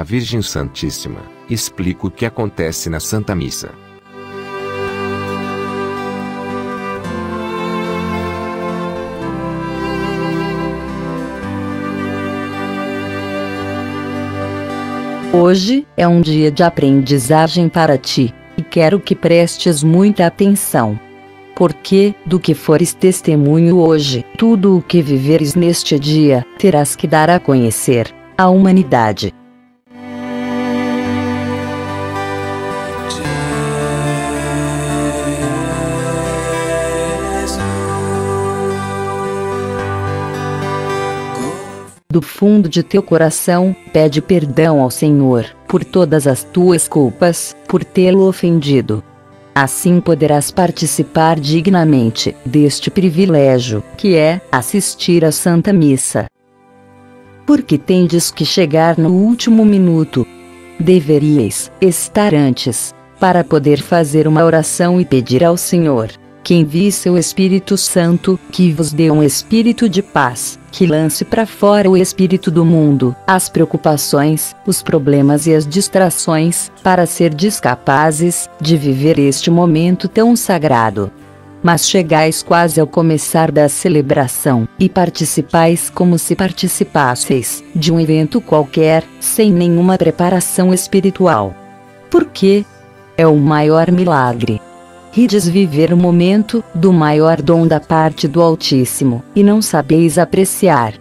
a Virgem Santíssima, explica o que acontece na Santa Missa. Hoje é um dia de aprendizagem para ti, e quero que prestes muita atenção. Porque, do que fores testemunho hoje, tudo o que viveres neste dia, terás que dar a conhecer à humanidade. Do fundo de teu coração, pede perdão ao Senhor, por todas as tuas culpas, por tê-lo ofendido. Assim poderás participar dignamente deste privilégio, que é assistir à Santa Missa. Porque tendes que chegar no último minuto. Deveríeis estar antes, para poder fazer uma oração e pedir ao Senhor que envie seu Espírito Santo, que vos dê um espírito de paz, que lance para fora o espírito do mundo, as preocupações, os problemas e as distrações, para ser capazes de viver este momento tão sagrado. Mas chegais quase ao começar da celebração, e participais como se participasseis de um evento qualquer, sem nenhuma preparação espiritual. Por quê? É o maior milagre Rides viver o momento do maior dom da parte do Altíssimo, e não sabeis apreciar.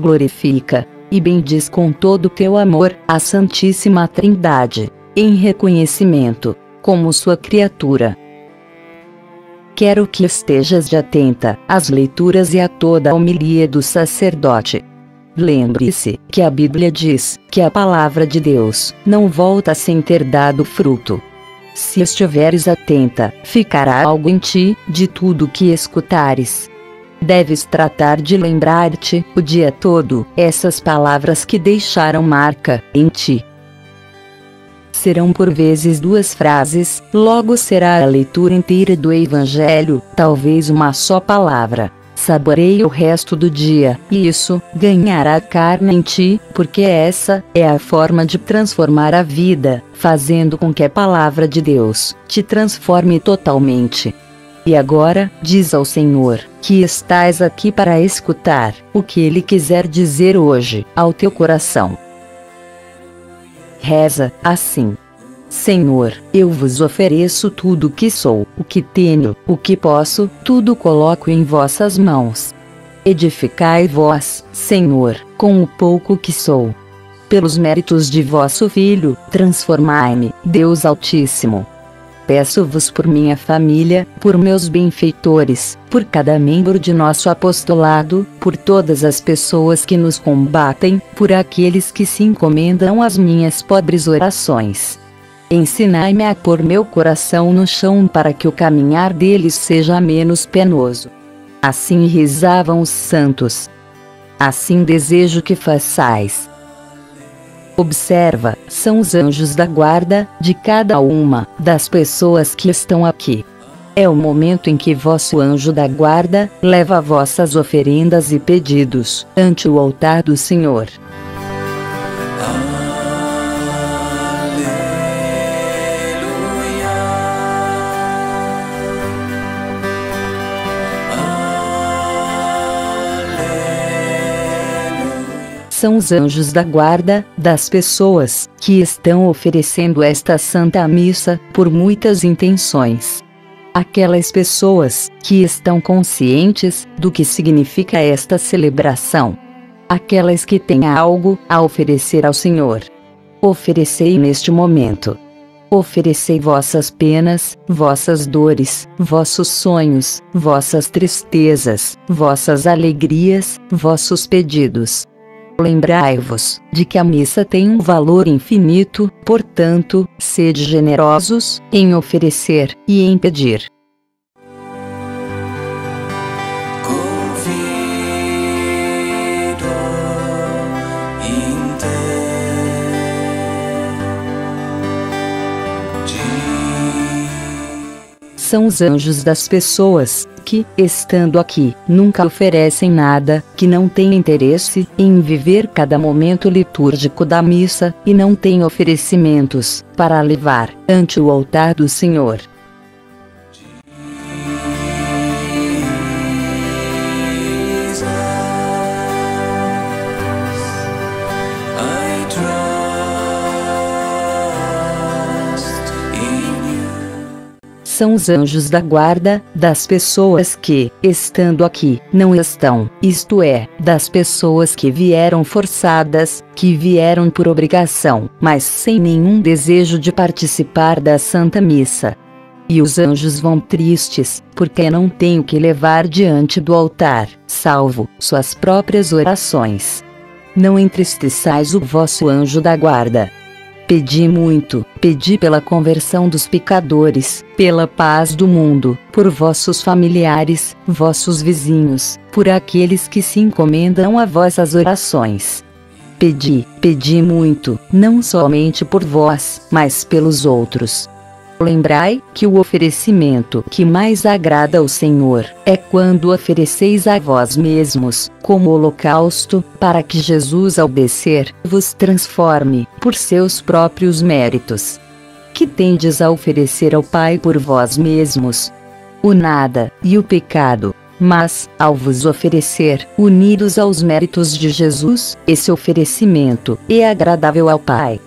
Glorifica, e bendiz com todo o teu amor, a Santíssima Trindade, em reconhecimento, como sua criatura. Quero que estejas de atenta às leituras e a toda a homilia do sacerdote. Lembre-se que a Bíblia diz que a palavra de Deus não volta sem ter dado fruto. Se estiveres atenta, ficará algo em ti, de tudo que escutares. Deves tratar de lembrar-te, o dia todo, essas palavras que deixaram marca em ti. Serão por vezes duas frases, logo será a leitura inteira do Evangelho, talvez uma só palavra saboreie o resto do dia, e isso ganhará carne em ti, porque essa é a forma de transformar a vida, fazendo com que a palavra de Deus te transforme totalmente. E agora, diz ao Senhor, que estás aqui para escutar o que Ele quiser dizer hoje ao teu coração. Reza assim. Senhor, eu vos ofereço tudo o que sou, o que tenho, o que posso, tudo coloco em vossas mãos. Edificai vós, Senhor, com o pouco que sou. Pelos méritos de vosso Filho, transformai-me, Deus Altíssimo. Peço-vos por minha família, por meus benfeitores, por cada membro de nosso apostolado, por todas as pessoas que nos combatem, por aqueles que se encomendam às minhas pobres orações. Ensinai-me a pôr meu coração no chão para que o caminhar deles seja menos penoso. Assim rezavam os santos. Assim desejo que façais. Observa, são os anjos da guarda, de cada uma das pessoas que estão aqui. É o momento em que vosso anjo da guarda leva vossas oferendas e pedidos ante o altar do Senhor. São os anjos da guarda das pessoas que estão oferecendo esta Santa Missa por muitas intenções. Aquelas pessoas que estão conscientes do que significa esta celebração. Aquelas que têm algo a oferecer ao Senhor. Oferecei neste momento. Oferecei vossas penas, vossas dores, vossos sonhos, vossas tristezas, vossas alegrias, vossos pedidos, Lembrai-vos de que a missa tem um valor infinito, portanto, sede generosos em oferecer e em pedir. São os anjos das pessoas que, estando aqui, nunca oferecem nada, que não têm interesse em viver cada momento litúrgico da missa, e não têm oferecimentos para levar ante o altar do Senhor. São os anjos da guarda, das pessoas que, estando aqui, não estão, isto é, das pessoas que vieram forçadas, que vieram por obrigação, mas sem nenhum desejo de participar da Santa Missa. E os anjos vão tristes, porque não têm o que levar diante do altar, salvo suas próprias orações. Não entristeçais o vosso anjo da guarda. Pedi muito, pedi pela conversão dos pecadores, pela paz do mundo, por vossos familiares, vossos vizinhos, por aqueles que se encomendam a vossas orações. Pedi, pedi muito, não somente por vós, mas pelos outros. Lembrai que o oferecimento que mais agrada ao Senhor é quando ofereceis a vós mesmos, como holocausto, para que Jesus ao descer vos transforme, por seus próprios méritos. Que tendes a oferecer ao Pai por vós mesmos? O nada, e o pecado. Mas, ao vos oferecer, unidos aos méritos de Jesus, esse oferecimento é agradável ao Pai.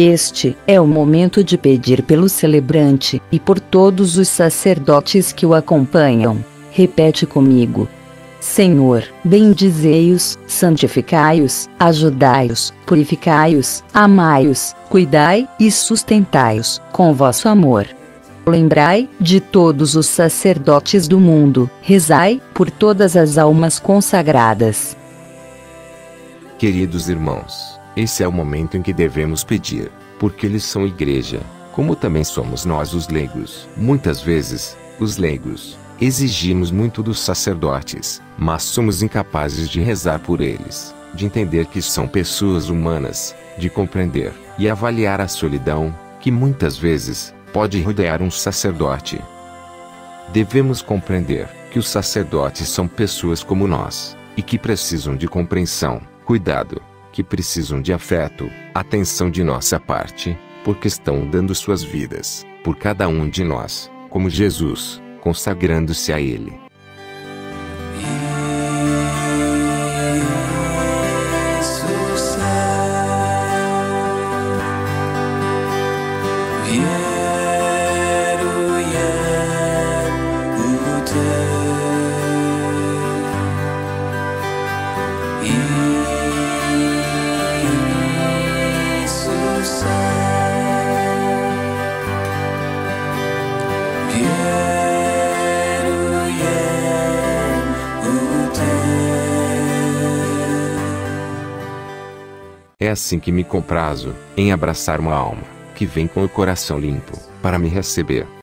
Este é o momento de pedir pelo celebrante e por todos os sacerdotes que o acompanham. Repete comigo. Senhor, bendizei-os, santificai-os, ajudai-os, purificai-os, amai-os, cuidai e sustentai-os com vosso amor. Lembrai de todos os sacerdotes do mundo, rezai por todas as almas consagradas. Queridos irmãos, esse é o momento em que devemos pedir, porque eles são igreja, como também somos nós os leigos. Muitas vezes, os leigos, exigimos muito dos sacerdotes, mas somos incapazes de rezar por eles, de entender que são pessoas humanas, de compreender e avaliar a solidão, que muitas vezes pode rodear um sacerdote. Devemos compreender que os sacerdotes são pessoas como nós, e que precisam de compreensão, cuidado, que precisam de afeto, atenção de nossa parte, porque estão dando suas vidas, por cada um de nós, como Jesus, consagrando-se a Ele. É assim que me comprazo, em abraçar uma alma, que vem com o coração limpo, para me receber.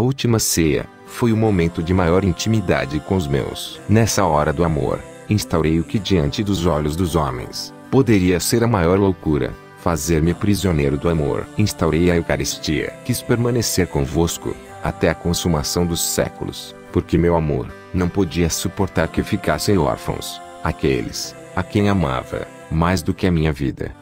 Última ceia foi o momento de maior intimidade com os meus. Nessa hora do amor, instaurei o que diante dos olhos dos homens poderia ser a maior loucura, fazer-me prisioneiro do amor. Instaurei a Eucaristia. Quis permanecer convosco até a consumação dos séculos, porque meu amor não podia suportar que ficassem órfãos aqueles a quem amava mais do que a minha vida.